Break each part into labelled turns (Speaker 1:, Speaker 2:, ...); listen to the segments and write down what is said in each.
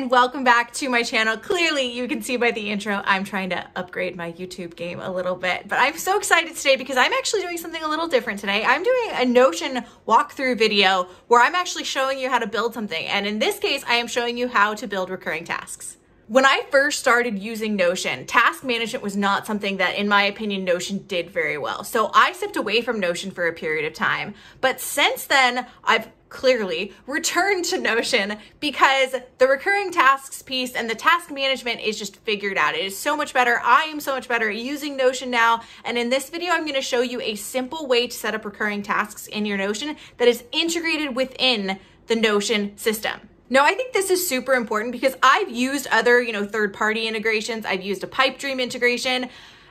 Speaker 1: And welcome back to my channel. Clearly you can see by the intro I'm trying to upgrade my YouTube game a little bit, but I'm so excited today because I'm actually doing something a little different today. I'm doing a Notion walkthrough video where I'm actually showing you how to build something. And in this case, I am showing you how to build recurring tasks. When I first started using Notion, task management was not something that, in my opinion, Notion did very well. So I stepped away from Notion for a period of time. But since then, I've clearly return to Notion because the recurring tasks piece and the task management is just figured out. It is so much better. I am so much better using Notion now. And in this video, I'm gonna show you a simple way to set up recurring tasks in your Notion that is integrated within the Notion system. No, I think this is super important because I've used other, you know, third party integrations. I've used a Pipedream integration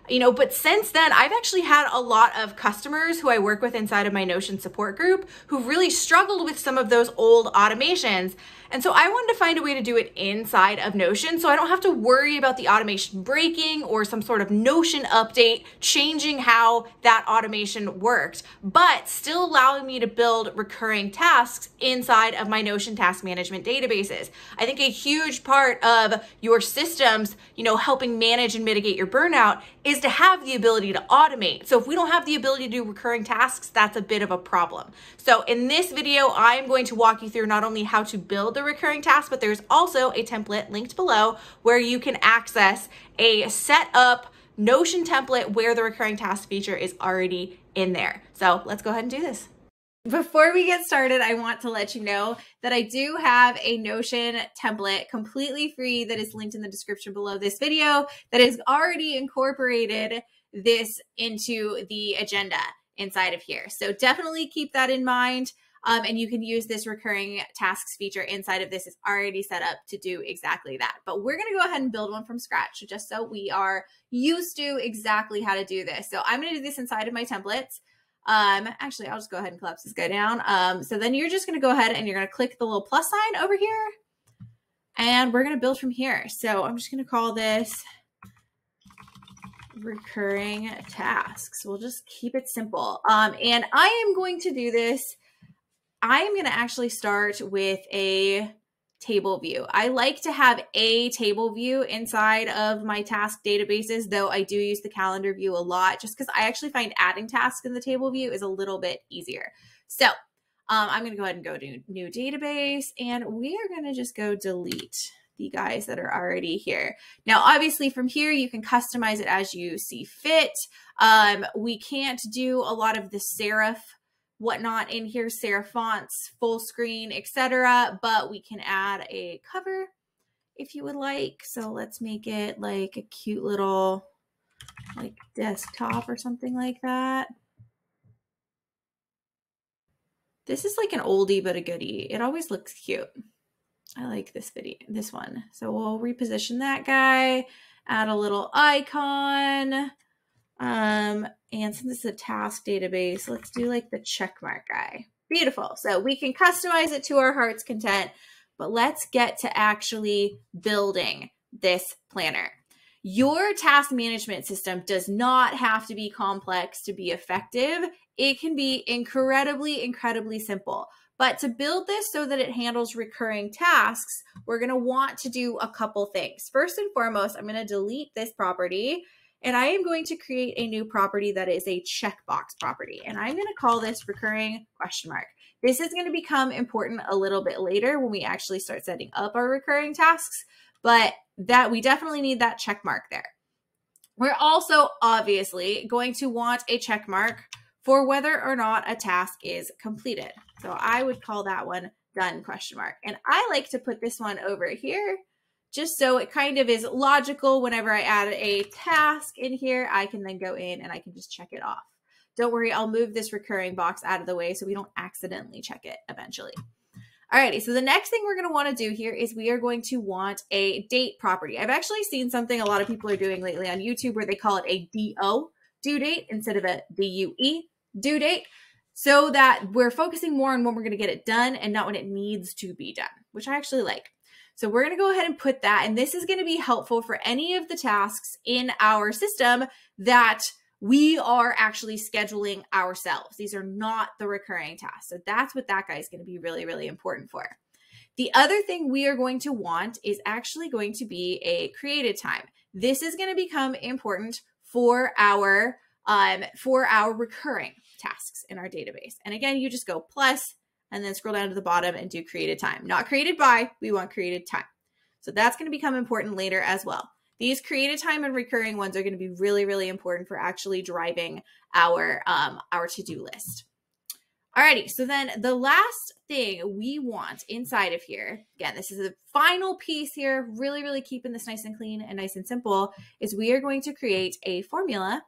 Speaker 1: you know, but since then, I've actually had a lot of customers who I work with inside of my Notion support group who really struggled with some of those old automations. And so I wanted to find a way to do it inside of Notion so I don't have to worry about the automation breaking or some sort of Notion update changing how that automation worked, but still allowing me to build recurring tasks inside of my Notion task management databases. I think a huge part of your systems, you know, helping manage and mitigate your burnout is to have the ability to automate. So if we don't have the ability to do recurring tasks, that's a bit of a problem. So in this video, I'm going to walk you through not only how to build the recurring task, but there's also a template linked below where you can access a set up Notion template where the recurring task feature is already in there. So let's go ahead and do this. Before we get started, I want to let you know that I do have a Notion template completely free that is linked in the description below this video that has already incorporated this into the agenda inside of here. So definitely keep that in mind. Um, and you can use this recurring tasks feature inside of this. It's already set up to do exactly that. But we're going to go ahead and build one from scratch just so we are used to exactly how to do this. So I'm going to do this inside of my templates. Um, actually, I'll just go ahead and collapse this guy down. Um, so then you're just going to go ahead and you're going to click the little plus sign over here. And we're going to build from here. So I'm just going to call this recurring tasks. We'll just keep it simple. Um, and I am going to do this. I am going to actually start with a table view. I like to have a table view inside of my task databases, though I do use the calendar view a lot just because I actually find adding tasks in the table view is a little bit easier. So um, I'm going to go ahead and go to new database and we are going to just go delete the guys that are already here. Now, obviously from here, you can customize it as you see fit. Um, we can't do a lot of the serif whatnot in here, serif fonts, full screen, etc. But we can add a cover if you would like. So let's make it like a cute little like desktop or something like that. This is like an oldie but a goodie. It always looks cute. I like this video, this one. So we'll reposition that guy, add a little icon. Um, and since it's a task database, let's do like the check mark guy. Beautiful. So we can customize it to our heart's content, but let's get to actually building this planner. Your task management system does not have to be complex to be effective. It can be incredibly, incredibly simple. But to build this so that it handles recurring tasks, we're going to want to do a couple things. First and foremost, I'm going to delete this property and I am going to create a new property that is a checkbox property. And I'm going to call this recurring question mark. This is going to become important a little bit later when we actually start setting up our recurring tasks, but that we definitely need that check mark there. We're also obviously going to want a check mark for whether or not a task is completed. So I would call that one done question mark. And I like to put this one over here just so it kind of is logical whenever I add a task in here, I can then go in and I can just check it off. Don't worry, I'll move this recurring box out of the way so we don't accidentally check it eventually. Alrighty, so the next thing we're going to want to do here is we are going to want a date property. I've actually seen something a lot of people are doing lately on YouTube where they call it a DO, due date, instead of a DUE, due date so that we're focusing more on when we're going to get it done and not when it needs to be done, which I actually like. So we're going to go ahead and put that, and this is going to be helpful for any of the tasks in our system that we are actually scheduling ourselves. These are not the recurring tasks. So that's what that guy is going to be really, really important for. The other thing we are going to want is actually going to be a created time. This is going to become important for our um, for our recurring tasks in our database. And again, you just go plus and then scroll down to the bottom and do created time. Not created by, we want created time. So that's going to become important later as well. These created time and recurring ones are going to be really, really important for actually driving our, um, our to-do list. Alrighty, so then the last thing we want inside of here, again, this is the final piece here, really, really keeping this nice and clean and nice and simple, is we are going to create a formula.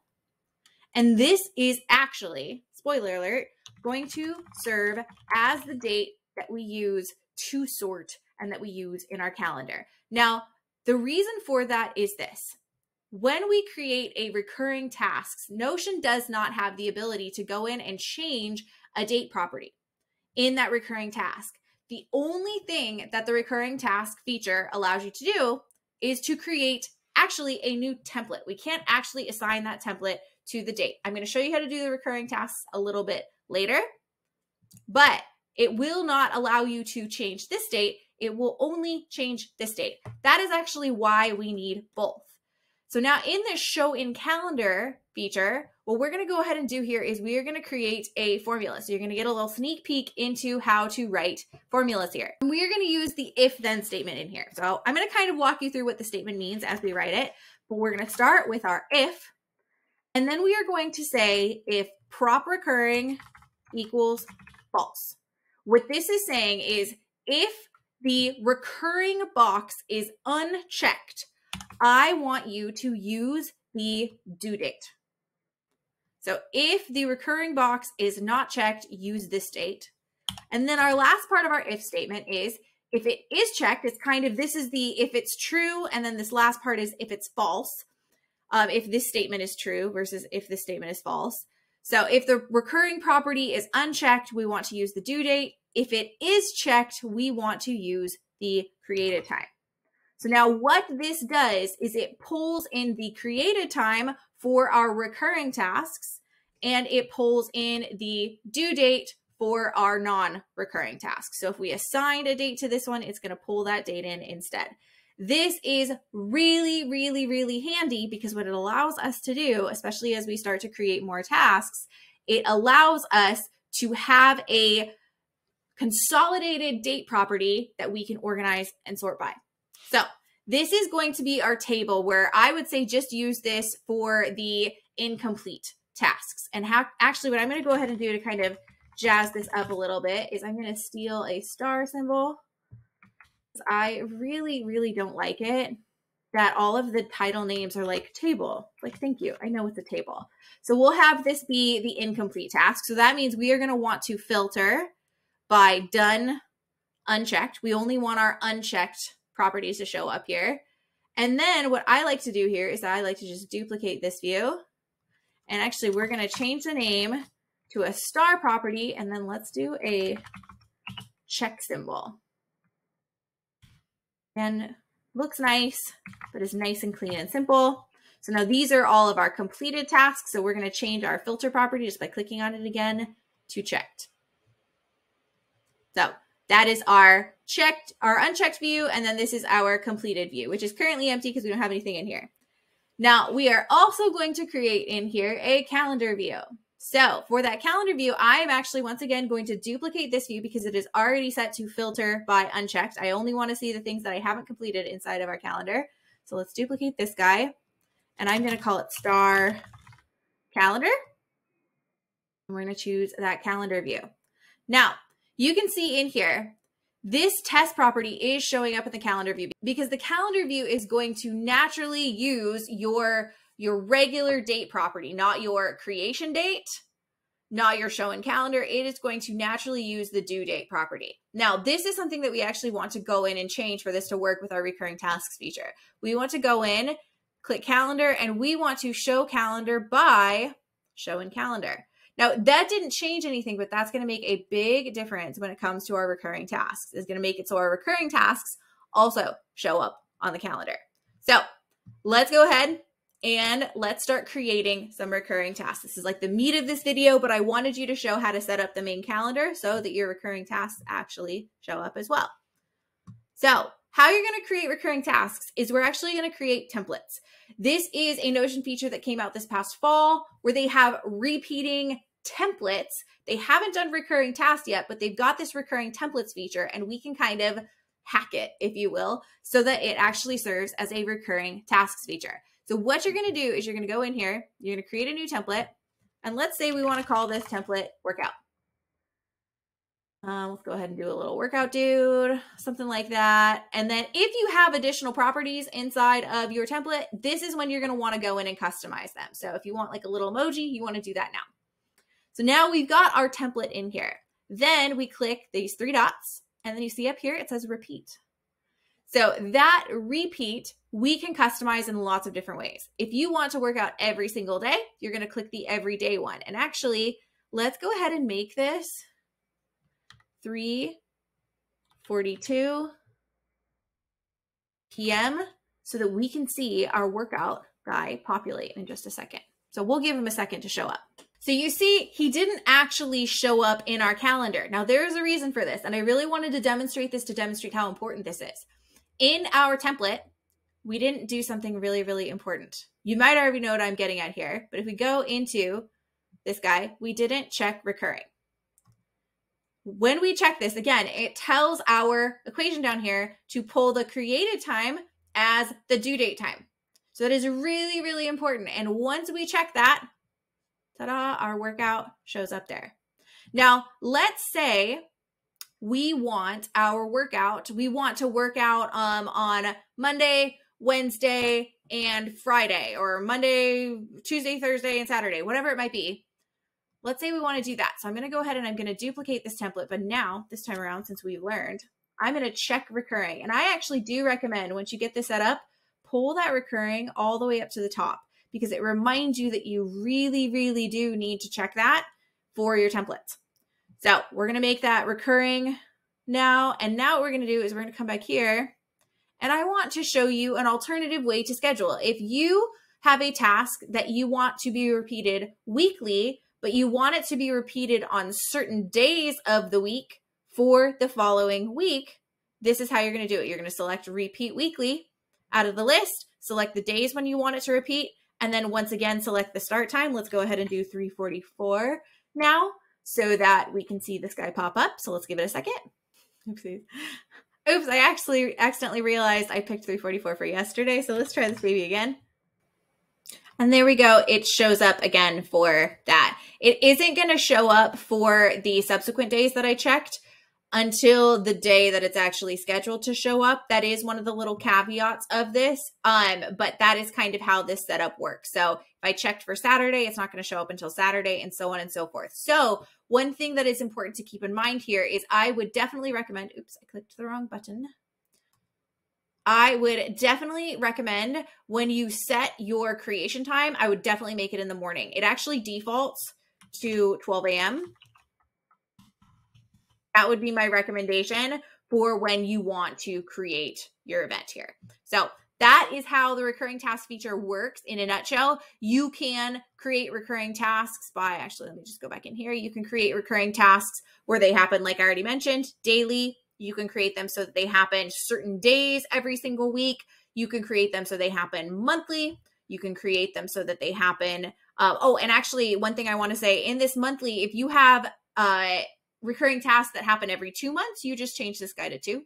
Speaker 1: And this is actually, spoiler alert, going to serve as the date that we use to sort and that we use in our calendar. Now, the reason for that is this. When we create a recurring tasks, Notion does not have the ability to go in and change a date property in that recurring task. The only thing that the recurring task feature allows you to do is to create actually a new template. We can't actually assign that template to the date. I'm going to show you how to do the recurring tasks a little bit later, but it will not allow you to change this date. It will only change this date. That is actually why we need both. So now in this show in calendar feature, what we're going to go ahead and do here is we are going to create a formula. So you're going to get a little sneak peek into how to write formulas here. And we are going to use the if then statement in here. So I'm going to kind of walk you through what the statement means as we write it. But we're going to start with our if, and then we are going to say if prop recurring equals false. What this is saying is if the recurring box is unchecked, I want you to use the due date. So if the recurring box is not checked, use this date. And then our last part of our if statement is if it is checked, it's kind of this is the if it's true, and then this last part is if it's false. Um, if this statement is true versus if this statement is false. So if the recurring property is unchecked, we want to use the due date. If it is checked, we want to use the created time. So now what this does is it pulls in the created time for our recurring tasks and it pulls in the due date for our non-recurring tasks. So if we assigned a date to this one, it's going to pull that date in instead. This is really, really, really handy because what it allows us to do, especially as we start to create more tasks, it allows us to have a consolidated date property that we can organize and sort by. So this is going to be our table where I would say just use this for the incomplete tasks. And how actually what I'm going to go ahead and do to kind of jazz this up a little bit is I'm going to steal a star symbol. I really, really don't like it that all of the title names are like table. Like, thank you. I know it's a table. So we'll have this be the incomplete task. So that means we are going to want to filter by done unchecked. We only want our unchecked properties to show up here. And then what I like to do here is I like to just duplicate this view. And actually, we're going to change the name to a star property. And then let's do a check symbol. And looks nice, but is nice and clean and simple. So now these are all of our completed tasks. So we're going to change our filter property just by clicking on it again to checked. So that is our checked, our unchecked view. And then this is our completed view, which is currently empty because we don't have anything in here. Now we are also going to create in here a calendar view. So for that calendar view, I am actually once again going to duplicate this view because it is already set to filter by unchecked. I only want to see the things that I haven't completed inside of our calendar. So let's duplicate this guy and I'm going to call it star calendar. And we're going to choose that calendar view. Now you can see in here, this test property is showing up in the calendar view because the calendar view is going to naturally use your, your regular date property, not your creation date, not your show and calendar. It is going to naturally use the due date property. Now, this is something that we actually want to go in and change for this to work with our recurring tasks feature. We want to go in, click calendar, and we want to show calendar by show and calendar. Now, that didn't change anything, but that's going to make a big difference when it comes to our recurring tasks. It's going to make it so our recurring tasks also show up on the calendar. So let's go ahead and let's start creating some recurring tasks. This is like the meat of this video, but I wanted you to show how to set up the main calendar so that your recurring tasks actually show up as well. So how you're going to create recurring tasks is we're actually going to create templates. This is a Notion feature that came out this past fall where they have repeating templates. They haven't done recurring tasks yet, but they've got this recurring templates feature and we can kind of hack it, if you will, so that it actually serves as a recurring tasks feature. So what you're going to do is you're going to go in here, you're going to create a new template, and let's say we want to call this template workout. Um, let's go ahead and do a little workout dude, something like that. And then if you have additional properties inside of your template, this is when you're going to want to go in and customize them. So if you want like a little emoji, you want to do that now. So now we've got our template in here. Then we click these three dots and then you see up here, it says repeat. So that repeat, we can customize in lots of different ways. If you want to work out every single day, you're going to click the everyday one. And actually, let's go ahead and make this 3:42 p.m. so that we can see our workout guy populate in just a second. So we'll give him a second to show up. So you see, he didn't actually show up in our calendar. Now, there is a reason for this, and I really wanted to demonstrate this to demonstrate how important this is. In our template, we didn't do something really, really important. You might already know what I'm getting at here, but if we go into this guy, we didn't check recurring. When we check this, again, it tells our equation down here to pull the created time as the due date time. So that is really, really important. And once we check that, ta-da, our workout shows up there. Now, let's say we want our workout, we want to work out um, on Monday, Wednesday, and Friday, or Monday, Tuesday, Thursday, and Saturday, whatever it might be. Let's say we want to do that. So I'm going to go ahead and I'm going to duplicate this template. But now, this time around, since we've learned, I'm going to check recurring. And I actually do recommend once you get this set up, pull that recurring all the way up to the top because it reminds you that you really, really do need to check that for your templates. So we're going to make that recurring now. And now what we're going to do is we're going to come back here and I want to show you an alternative way to schedule. If you have a task that you want to be repeated weekly, but you want it to be repeated on certain days of the week for the following week, this is how you're going to do it. You're going to select repeat weekly out of the list, select the days when you want it to repeat, and then once again, select the start time. Let's go ahead and do 344 now so that we can see this guy pop up. So let's give it a second. Oopsies. Oops, I actually accidentally realized I picked 344 for yesterday. So let's try this baby again. And there we go. It shows up again for that. It isn't going to show up for the subsequent days that I checked until the day that it's actually scheduled to show up. That is one of the little caveats of this. Um, but that is kind of how this setup works. So if I checked for Saturday, it's not going to show up until Saturday and so on and so forth. So one thing that is important to keep in mind here is I would definitely recommend, oops, I clicked the wrong button. I would definitely recommend when you set your creation time, I would definitely make it in the morning. It actually defaults to 12 a.m. That would be my recommendation for when you want to create your event here. So that is how the recurring task feature works in a nutshell. You can create recurring tasks by actually, let me just go back in here. You can create recurring tasks where they happen, like I already mentioned, daily. You can create them so that they happen certain days every single week. You can create them so they happen monthly. You can create them so that they happen. Uh, oh, and actually, one thing I want to say in this monthly, if you have uh, recurring tasks that happen every two months, you just change this guy to two.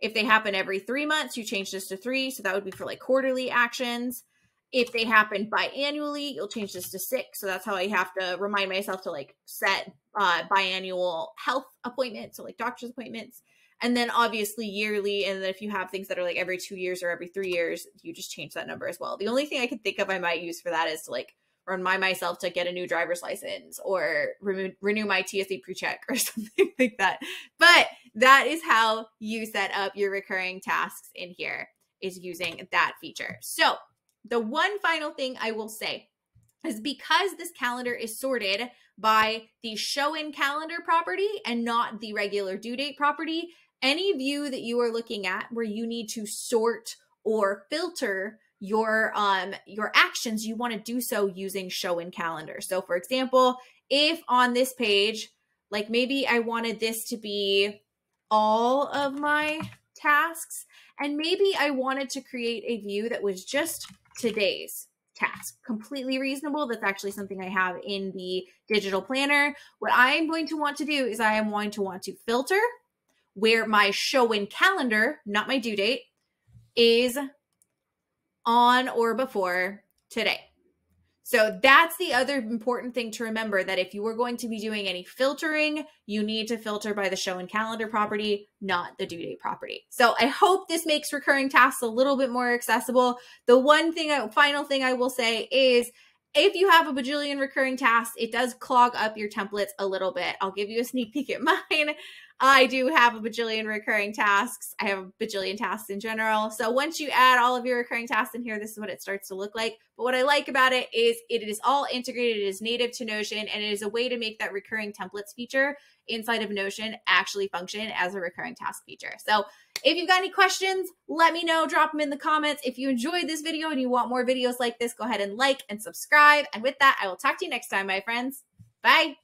Speaker 1: If they happen every three months, you change this to three. So that would be for like quarterly actions. If they happen biannually, you'll change this to six. So that's how I have to remind myself to like set uh, biannual health appointments, so like doctor's appointments. And then obviously yearly. And then if you have things that are like every two years or every three years, you just change that number as well. The only thing I can think of I might use for that is to like remind myself to get a new driver's license or re- renew my TSA pre-check or something like that. But that is how you set up your recurring tasks in here is using that feature. So the one final thing I will say is because this calendar is sorted by the show in calendar property and not the regular due date property, any view that you are looking at where you need to sort or filter your um your actions you want to do so using show in calendar so for example if on this page like maybe i wanted this to be all of my tasks. And maybe I wanted to create a view that was just today's task. Completely reasonable. That's actually something I have in the digital planner. What I am going to want to do is I am going to want to filter where my show in calendar, not my due date, is on or before today. So that's the other important thing to remember that if you are going to be doing any filtering, you need to filter by the show and calendar property, not the due date property. So I hope this makes recurring tasks a little bit more accessible. The one thing, I, final thing I will say is if you have a bajillion recurring tasks, it does clog up your templates a little bit. I'll give you a sneak peek at mine. I do have a bajillion recurring tasks. I have a bajillion tasks in general. So once you add all of your recurring tasks in here, this is what it starts to look like. But what I like about it is it is all integrated. It is native to Notion and it is a way to make that recurring templates feature inside of Notion actually function as a recurring task feature. So if you've got any questions, let me know. Drop them in the comments. If you enjoyed this video and you want more videos like this, go ahead and like and subscribe. And with that, I will talk to you next time, my friends. Bye.